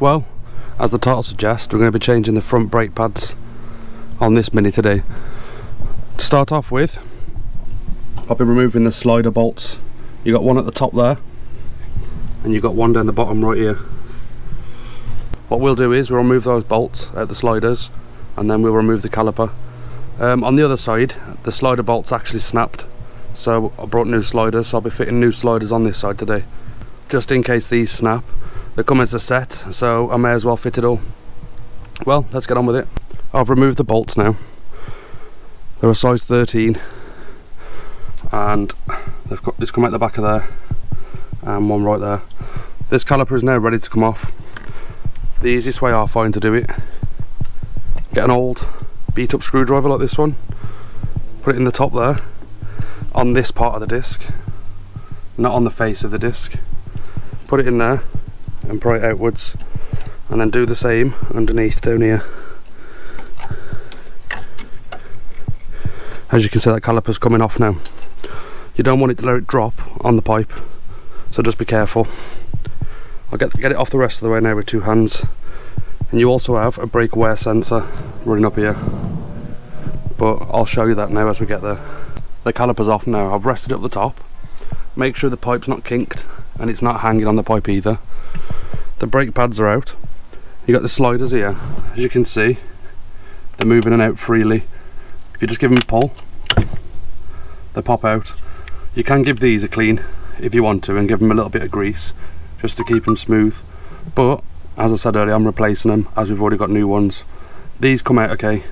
Well, as the title suggests, we're going to be changing the front brake pads on this Mini today. To start off with, I'll be removing the slider bolts. You got one at the top there, and you've got one down the bottom right here. What we'll do is we'll remove those bolts at the sliders, and then we'll remove the caliper. Um, on the other side, the slider bolts actually snapped, so I brought new sliders, so I'll be fitting new sliders on this side today. Just in case these snap, they come as a set, so I may as well fit it all. Well, let's get on with it. I've removed the bolts now. They're a size 13 and they've got this come out the back of there and one right there. This caliper is now ready to come off. The easiest way I find to do it, get an old beat up screwdriver like this one, put it in the top there, on this part of the disc, not on the face of the disc. Put it in there and pry it outwards and then do the same underneath down here. As you can see that caliper's coming off now. You don't want it to let it drop on the pipe so just be careful. I'll get, get it off the rest of the way now with two hands and you also have a brake wear sensor running up here but I'll show you that now as we get there. The caliper's off now, I've rested up the top make sure the pipe's not kinked and it's not hanging on the pipe either. The brake pads are out. You got the sliders here, as you can see they're moving in and out freely. If you just give them a pull they pop out. You can give these a clean if you want to and give them a little bit of grease just to keep them smooth but as I said earlier I'm replacing them as we've already got new ones these come out okay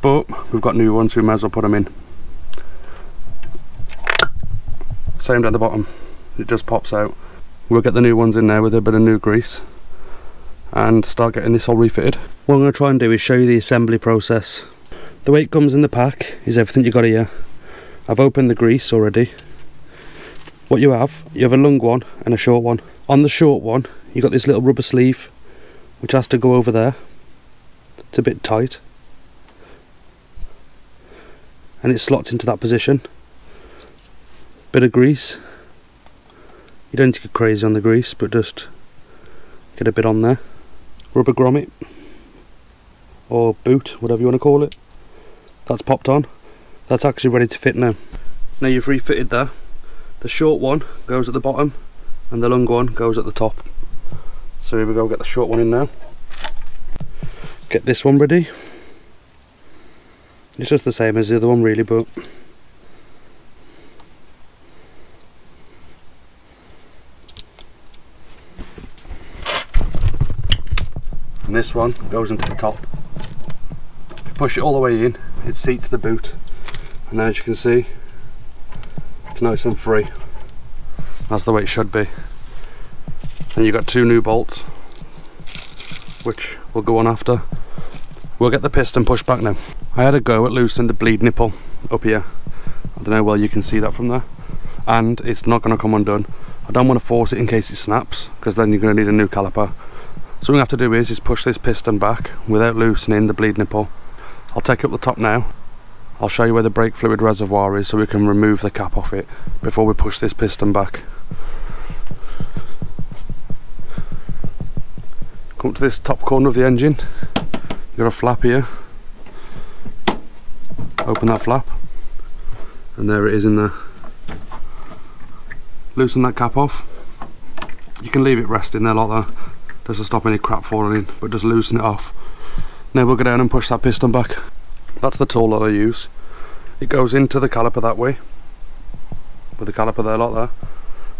but we've got new ones so we might as well put them in same down the bottom it just pops out we'll get the new ones in there with a bit of new grease and start getting this all refitted what I'm going to try and do is show you the assembly process the way it comes in the pack is everything you got here I've opened the grease already what you have, you have a long one and a short one. On the short one, you've got this little rubber sleeve, which has to go over there. It's a bit tight. And it slots into that position. Bit of grease. You don't need to get crazy on the grease, but just get a bit on there. Rubber grommet, or boot, whatever you want to call it. That's popped on. That's actually ready to fit now. Now you've refitted there the short one goes at the bottom and the long one goes at the top. So here we go, get the short one in now. Get this one ready. It's just the same as the other one really, but and this one goes into the top. If you push it all the way in, it seats the boot and as you can see it's nice and free. That's the way it should be. And you've got two new bolts, which we'll go on after. We'll get the piston pushed back now. I had a go at loosening the bleed nipple up here. I don't know well you can see that from there. And it's not going to come undone. I don't want to force it in case it snaps, because then you're going to need a new caliper. So what we have to do is, is push this piston back without loosening the bleed nipple. I'll take up the top now I'll show you where the brake fluid reservoir is so we can remove the cap off it before we push this piston back. Come to this top corner of the engine, you've got a flap here. Open that flap and there it is in there. Loosen that cap off. You can leave it resting there like that to stop any crap falling in but just loosen it off. Now we'll go down and push that piston back. That's the tool that I use. It goes into the caliper that way, with the caliper there like there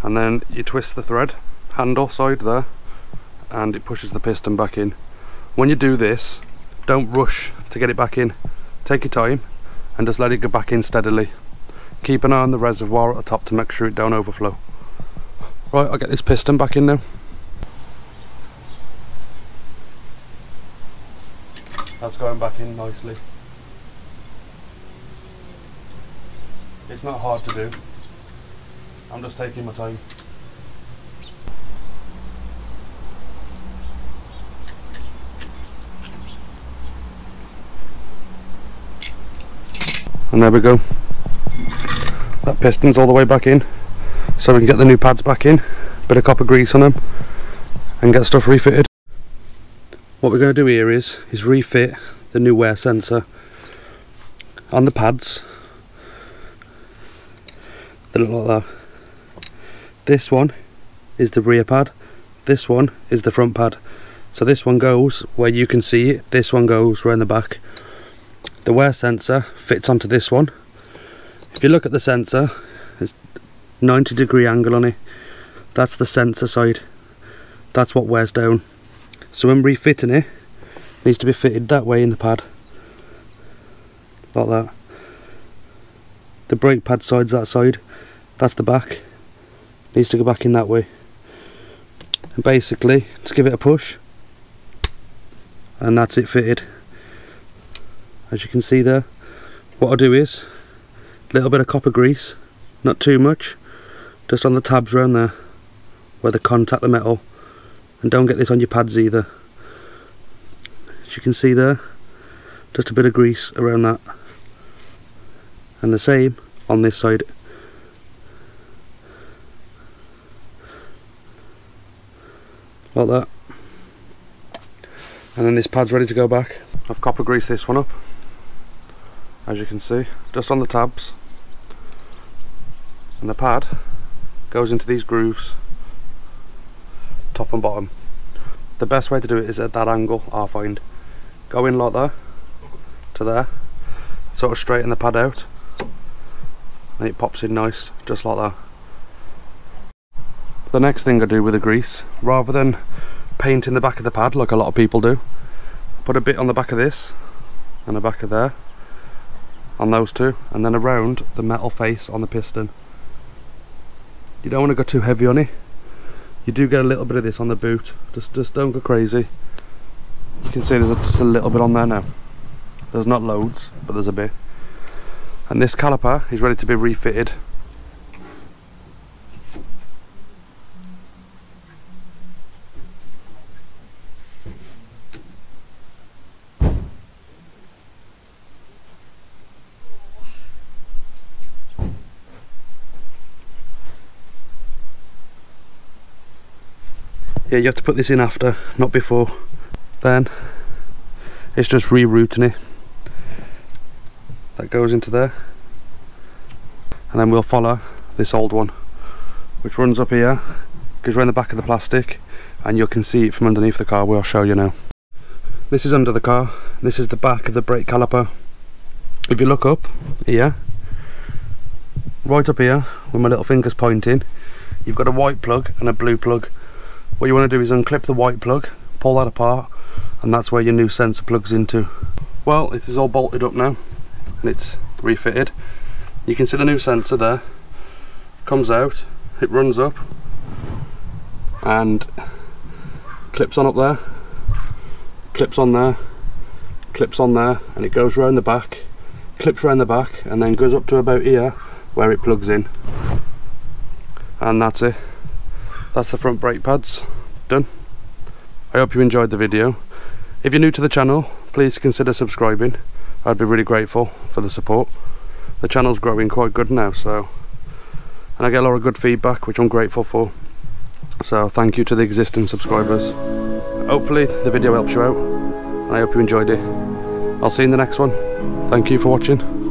and then you twist the thread, handle side there, and it pushes the piston back in. When you do this, don't rush to get it back in. Take your time and just let it go back in steadily. Keep an eye on the reservoir at the top to make sure it don't overflow. Right, I'll get this piston back in now. That's going back in nicely. It's not hard to do. I'm just taking my time. And there we go. That piston's all the way back in. So we can get the new pads back in, bit of copper grease on them, and get stuff refitted. What we're going to do here is is refit the new wear sensor on the pads. They look like that. This one is the rear pad. This one is the front pad. So this one goes where you can see it. This one goes around the back. The wear sensor fits onto this one. If you look at the sensor it's 90 degree angle on it. That's the sensor side. That's what wears down so when refitting it, it needs to be fitted that way in the pad. Like that. The brake pad side's that side. That's the back. Needs to go back in that way. And basically just give it a push. And that's it fitted. As you can see there what I'll do is a little bit of copper grease not too much just on the tabs around there where they contact the metal and don't get this on your pads either. As you can see there just a bit of grease around that. And the same on this side. Like that. And then this pad's ready to go back. I've copper greased this one up as you can see just on the tabs. And the pad goes into these grooves top and bottom. The best way to do it is at that angle I find. Go in like that to there sort of straighten the pad out and it pops in nice just like that. The next thing I do with the grease rather than painting the back of the pad like a lot of people do put a bit on the back of this and the back of there on those two and then around the metal face on the piston. You don't want to go too heavy on it you do get a little bit of this on the boot. Just just don't go crazy. You can see there's a, just a little bit on there now. There's not loads but there's a bit. And this caliper is ready to be refitted yeah you have to put this in after not before. Then it's just rerouting it. That goes into there. And then we'll follow this old one which runs up here goes around the back of the plastic and you can see it from underneath the car we'll show you now. This is under the car. This is the back of the brake caliper. If you look up here right up here with my little fingers pointing you've got a white plug and a blue plug what you want to do is unclip the white plug pull that apart and that's where your new sensor plugs into. Well it is all bolted up now and it's refitted. You can see the new sensor there. Comes out it runs up and clips on up there clips on there clips on there and it goes around the back clips around the back and then goes up to about here where it plugs in. And that's it that's the front brake pads. Done. I hope you enjoyed the video. If you're new to the channel please consider subscribing. I'd be really grateful for the support. The channel's growing quite good now so and I get a lot of good feedback which I'm grateful for. So thank you to the existing subscribers. Hopefully the video helps you out and I hope you enjoyed it. I'll see you in the next one. Thank you for watching